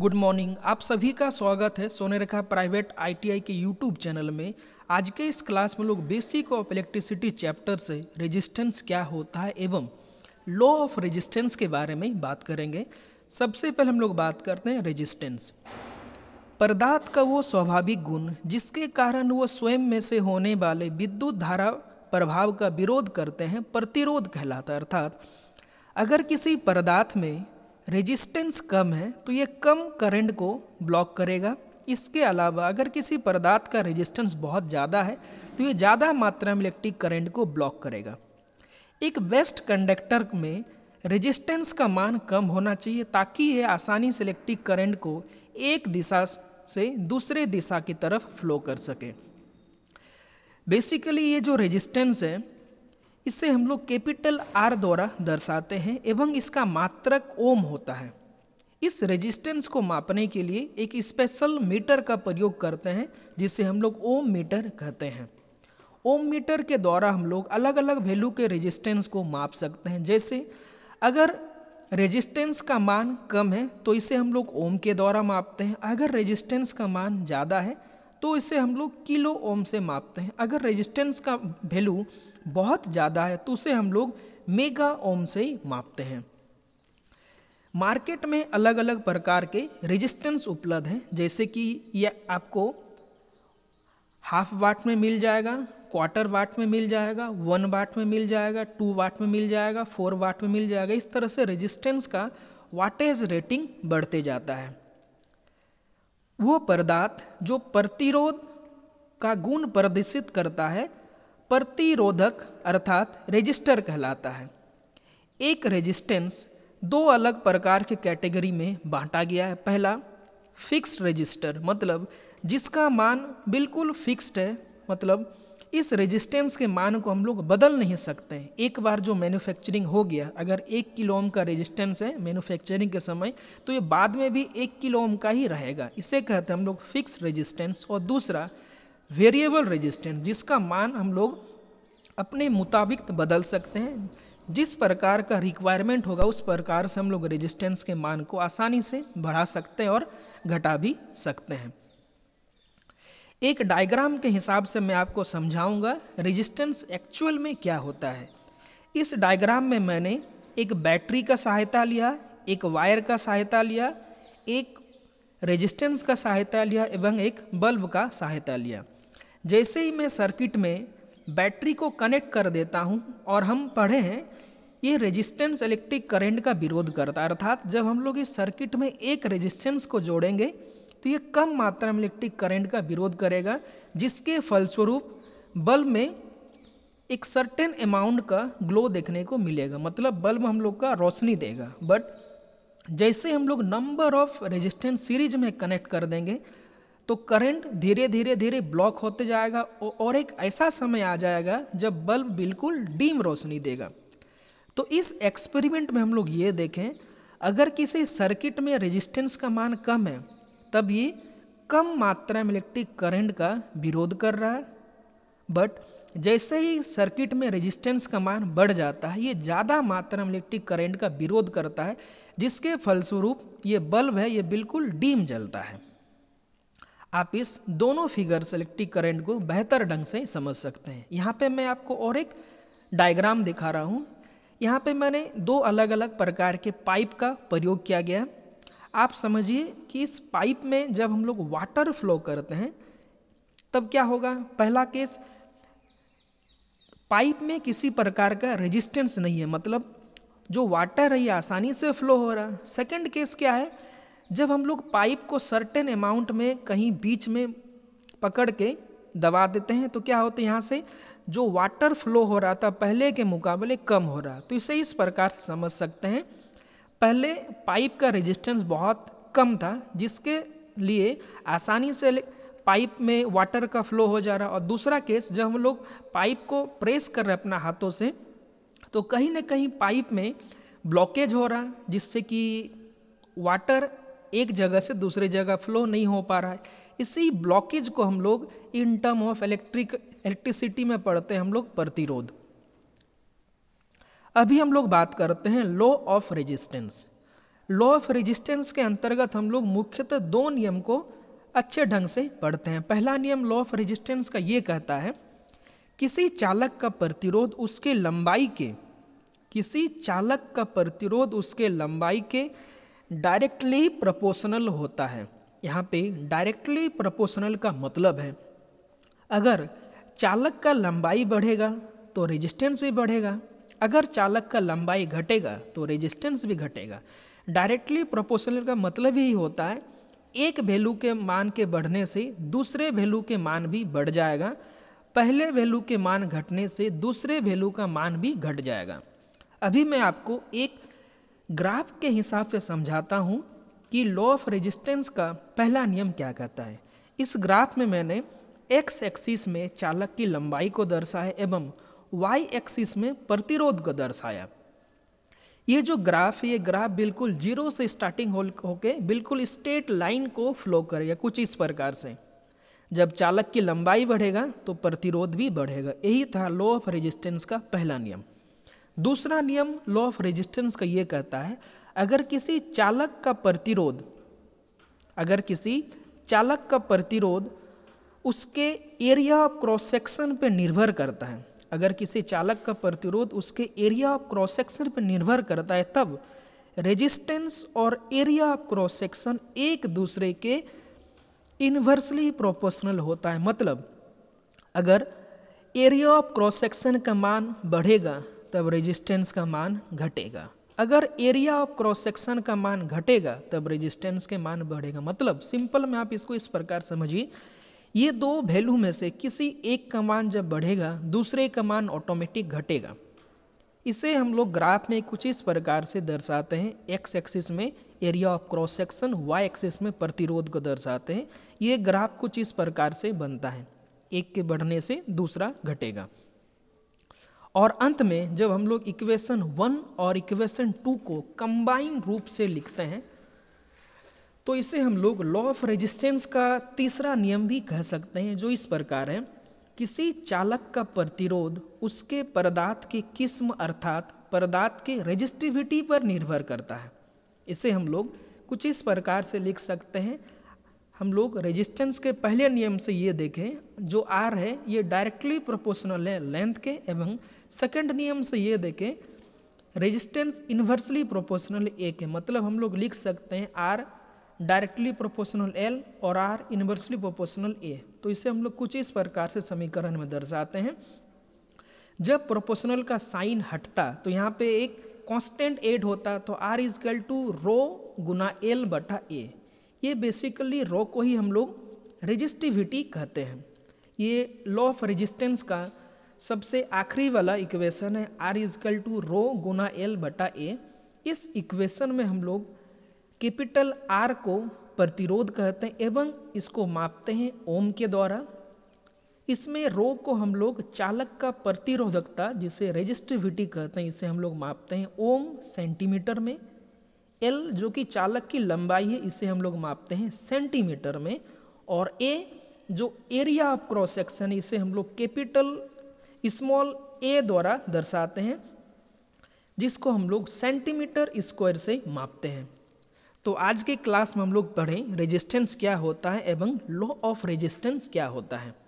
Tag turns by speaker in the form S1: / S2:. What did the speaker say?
S1: Good morning. आप सभी का स्वागत है सोने रेखा प्राइवेट आईटीआई के यूट्यूब चैनल में। आज के इस क्लास में लोग बेसिक ऑफ़ इलेक्ट्रिसिटी चैप्टर से रेजिस्टेंस क्या होता है एवं लॉ ऑफ़ रेजिस्टेंस के बारे में बात करेंगे। सबसे पहले हम लोग बात करते हैं रेजिस्टेंस। पदार्थ का वो स्वाभाविक गुण जिसके कारण वो स्वयं में से होने वाले विद्युत धारा प्रभाव का विरोध करते हैं, प्रतिरोध कहलाता है। अर्थात अगर किसी पदार्थ में रेजिस्टेंस कम है तो ये कम करंट को ब्लॉक करेगा। इसके अलावा अगर किसी पदार्थ का रेजिस्टेंस बहुत ज़्यादा है तो ये ज़्यादा मात्रा में इलेक्ट्रिक करंट को ब्लॉक करेगा। एक बेस्ट कंडक्टर में रेजिस्टेंस का मान कम होना चाहिए, ताकि ये आसानी से इलेक्ट्रिक करंट को एक दिशा से दूसरे दिशा की तरफ़ फ्लो कर सके। बेसिकली ये जो रेजिस्टेंस है इसे हम लोग कैपिटल आर द्वारा दर्शाते हैं एवं इसका मात्रक ओम होता है। इस रेजिस्टेंस को मापने के लिए एक स्पेशल मीटर का प्रयोग करते हैं, जिसे हम लोग ओम मीटर कहते हैं। ओम मीटर के द्वारा हम लोग अलग अलग वैल्यू के रेजिस्टेंस को माप सकते हैं। जैसे, अगर रेजिस्टेंस का मान कम है तो इसे हम लोग ओम के द्वारा मापते हैं। अगर रेजिस्टेंस का मान ज़्यादा है तो इसे हम लोग किलो ओम से मापते हैं। अगर रेजिस्टेंस का वैल्यू बहुत ज़्यादा है तो उसे हम लोग मेगा ओम से ही मापते हैं। मार्केट में अलग अलग प्रकार के रेजिस्टेंस उपलब्ध हैं। जैसे कि यह आपको हाफ़ वाट में मिल जाएगा क्वार्टर वाट में मिल जाएगा वन वाट में मिल जाएगा टू वाट में मिल जाएगा फोर वाट में मिल जाएगा। इस तरह से रेजिस्टेंस का वाटेज रेटिंग बढ़ते जाता है। वो पदार्थ जो प्रतिरोध का गुण प्रदर्शित करता है, प्रतिरोधक अर्थात रेजिस्टर कहलाता है। एक रेजिस्टेंस दो अलग प्रकार के कैटेगरी में बांटा गया है। पहला फिक्स्ड रजिस्टर मतलब जिसका मान बिल्कुल फिक्स्ड है मतलब इस रेजिस्टेंस के मान को हम लोग बदल नहीं सकते हैं। एक बार जो मैन्युफैक्चरिंग हो गया, अगर एक किलो ओम का रेजिस्टेंस है मैन्युफैक्चरिंग के समय तो ये बाद में भी एक किलो ओम का ही रहेगा। इसे कहते हैं हम लोग फिक्स रेजिस्टेंस और दूसरा वेरिएबल रेजिस्टेंस जिसका मान हम लोग अपने मुताबिक बदल सकते हैं। जिस प्रकार का रिक्वायरमेंट होगा, उस प्रकार से हम लोग रेजिस्टेंस के मान को आसानी से बढ़ा सकते हैं और घटा भी सकते हैं। एक डायग्राम के हिसाब से मैं आपको समझाऊँगा रेजिस्टेंस एक्चुअल में क्या होता है। इस डायग्राम में मैंने एक बैटरी का सहायता लिया, एक वायर का सहायता लिया, एक रेजिस्टेंस का सहायता लिया एवं एक बल्ब का सहायता लिया। जैसे ही मैं सर्किट में बैटरी को कनेक्ट कर देता हूँ और हम पढ़े हैं, ये रेजिस्टेंस इलेक्ट्रिक करंट का विरोध करता है। अर्थात जब हम लोग इस सर्किट में एक रेजिस्टेंस को जोड़ेंगे तो ये कम मात्रा में इलेक्ट्रिक करंट का विरोध करेगा, जिसके फलस्वरूप बल्ब में एक सर्टेन अमाउंट का ग्लो देखने को मिलेगा। मतलब बल्ब हम लोग का रोशनी देगा। बट जैसे हम लोग नंबर ऑफ़ रेजिस्टेंस सीरीज़ में कनेक्ट कर देंगे तो करंट धीरे धीरे धीरे ब्लॉक होते जाएगा और एक ऐसा समय आ जाएगा जब बल्ब बिल्कुल डीम रोशनी देगा। तो इस एक्सपेरिमेंट में हम लोग ये देखें, अगर किसी सर्किट में रेजिस्टेंस का मान कम है तब ये कम मात्रा में इलेक्ट्रिक करंट का विरोध कर रहा है। बट जैसे ही सर्किट में रेजिस्टेंस का मान बढ़ जाता है, ये ज़्यादा मात्रा में इलेक्ट्रिक करंट का विरोध करता है, जिसके फलस्वरूप ये बल्ब है, ये बिल्कुल डीम जलता है। आप इस दोनों फिगर से इलेक्ट्रिक करंट को बेहतर ढंग से समझ सकते हैं। यहाँ पे मैं आपको और एक डायग्राम दिखा रहा हूँ। यहाँ पे मैंने दो अलग अलग प्रकार के पाइप का प्रयोग किया गया आप समझिए कि इस पाइप में जब हम लोग वाटर फ्लो करते हैं, तब क्या होगा? पहला केस, पाइप में किसी प्रकार का रेजिस्टेंस नहीं है मतलब जो वाटर है, ये आसानी से फ्लो हो रहा। है सेकेंड केस क्या है? जब हम लोग पाइप को सर्टेन अमाउंट में कहीं बीच में पकड़ के दबा देते हैं तो क्या होता है यहाँ से? जो वाटर फ्लो हो रहा था पहले के मुकाबले कम हो रहा। तो इसे इस प्रकार से समझ सकते हैं। पहले पाइप का रेजिस्टेंस बहुत कम था, जिसके लिए आसानी से पाइप में वाटर का फ्लो हो जा रहा। और दूसरा केस जब हम लोग पाइप को प्रेस कर रहे अपना हाथों से तो कहीं ना कहीं पाइप में ब्लॉकेज हो रहा, जिससे कि वाटर एक जगह से दूसरे जगह फ्लो नहीं हो पा रहा है। इसी ब्लॉकेज को हम लोग in term of electric electricity में पढ़ते हैं हम लोग प्रतिरोध। अभी हम लोग बात करते हैं law of resistance law of resistance के अंतर्गत हम लोग मुख्यतः दो नियम को अच्छे ढंग से पढ़ते हैं। पहला नियम लॉ ऑफ़ रेजिस्टेंस का ये कहता है, किसी चालक का प्रतिरोध उसके लंबाई के, किसी चालक का प्रतिरोध उसके लंबाई के डायरेक्टली प्रोपोर्शनल होता है। यहाँ पे डायरेक्टली प्रोपोर्शनल का मतलब है, अगर चालक का लंबाई बढ़ेगा तो रेजिस्टेंस भी बढ़ेगा अगर चालक का लंबाई घटेगा तो रेजिस्टेंस भी घटेगा। डायरेक्टली प्रोपोर्शनल का मतलब ही होता है, एक वैल्यू के मान के बढ़ने से दूसरे वैल्यू के मान भी बढ़ जाएगा, पहले वैल्यू के मान घटने से दूसरे वैल्यू का मान भी घट जाएगा। अभी मैं आपको एक ग्राफ के हिसाब से समझाता हूँ कि लॉ ऑफ़ रेजिस्टेंस का पहला नियम क्या कहता है। इस ग्राफ में मैंने एक्स एक्सिस में चालक की लंबाई को दर्शाया एवं वाई एक्सिस में प्रतिरोध को दर्शाया। ये जो ग्राफ है, ये ग्राफ बिल्कुल ज़ीरो से स्टार्टिंग होके बिल्कुल स्ट्रेट लाइन को फ्लो करेगा कुछ इस प्रकार से। जब चालक की लंबाई बढ़ेगा तो प्रतिरोध भी बढ़ेगा। यही था लॉ ऑफ़ रेजिस्टेंस का पहला नियम। दूसरा नियम लॉ ऑफ़ रेजिस्टेंस का ये कहता है, अगर किसी चालक का प्रतिरोध, अगर किसी चालक का प्रतिरोध उसके एरिया ऑफ़ क्रॉस सेक्शन पर निर्भर करता है अगर किसी चालक का प्रतिरोध उसके एरिया ऑफ़ क्रॉस सेक्शन पर निर्भर करता है, तब रेजिस्टेंस और एरिया ऑफ़ क्रॉस सेक्शन एक दूसरे के इन्वर्सली प्रोपोर्शनल होता है। मतलब अगर एरिया ऑफ़ क्रॉस सेक्शन का मान बढ़ेगा, तब रेजिस्टेंस का मान घटेगा। अगर एरिया ऑफ़ क्रॉस सेक्शन का मान घटेगा, तब रेजिस्टेंस के मान बढ़ेगा। मतलब सिंपल में आप इसको इस प्रकार समझिए। ये दो वैल्यू में से किसी एक का मान जब बढ़ेगा, दूसरे का मान ऑटोमेटिक घटेगा। इसे हम लोग ग्राफ में कुछ इस प्रकार से दर्शाते हैं। एक्स एक्सिस में area of cross section Y axis में प्रतिरोध को दर्शाते हैं। ये ग्राफ कुछ इस प्रकार से बनता है। एक के बढ़ने से दूसरा घटेगा। और अंत में जब हम लोग इक्वेशन वन और इक्वेशन टू को कंबाइन रूप से लिखते हैं तो इसे हम लोग लॉ ऑफ़ रेजिस्टेंस का तीसरा नियम भी कह सकते हैं, जो इस प्रकार है। किसी चालक का प्रतिरोध उसके पदार्थ की किस्म अर्थात पदार्थ के रेजिस्टिविटी पर निर्भर करता है। इसे हम लोग कुछ इस प्रकार से लिख सकते हैं। हम लोग रेजिस्टेंस के पहले नियम से ये देखें, जो आर है, ये डायरेक्टली प्रोपोर्शनल है लेंथ के, एवं सेकंड नियम से ये देखें रेजिस्टेंस इन्वर्सली प्रोपोर्शनल ए के। मतलब हम लोग लिख सकते हैं आर डायरेक्टली प्रोपोर्शनल एल और आर इन्वर्सली प्रोपोर्शनल ए तो इसे हम लोग कुछ इस प्रकार से समीकरण में दर्शाते हैं। जब प्रोपोर्शनल का साइन हटता तो यहाँ पे एक कांस्टेंट एड होता तो आर इजकल टू रो गुना एल बटा ए ये बेसिकली रो को ही हम लोग रेजिस्टिविटी कहते हैं। ये लॉ ऑफ़ रेजिस्टेंस का सबसे आखिरी वाला इक्वेशन है। आर इजकल टू रो गुना एल बटा ए इस इक्वेशन में हम लोग कैपिटल आर को प्रतिरोध कहते हैं एवं इसको मापते हैं ओम के द्वारा। इसमें रो को हम लोग चालक का प्रतिरोधकता, जिसे रेजिस्टिविटी कहते हैं, इसे हम लोग मापते हैं ओम सेंटीमीटर में। एल जो कि चालक की लंबाई है, इसे हम लोग मापते हैं सेंटीमीटर में। और ए जो एरिया ऑफ़ क्रॉस सेक्शन है, इसे हम लोग कैपिटल स्मॉल ए द्वारा दर्शाते हैं, जिसको हम लोग सेंटीमीटर स्क्वायर से मापते हैं। तो आज के क्लास में हम लोग पढ़ें रेजिस्टेंस क्या होता है एवं लॉ ऑफ़ रेजिस्टेंस क्या होता है।